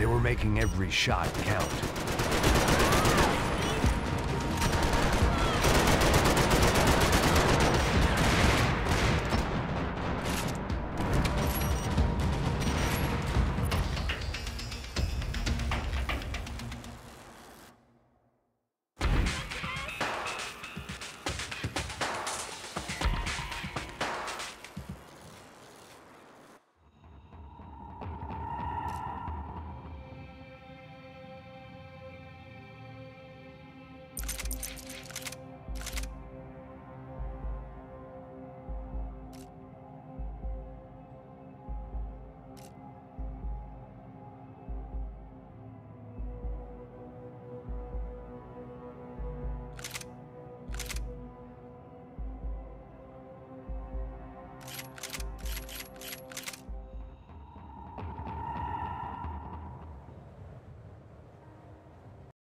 They were making every shot count.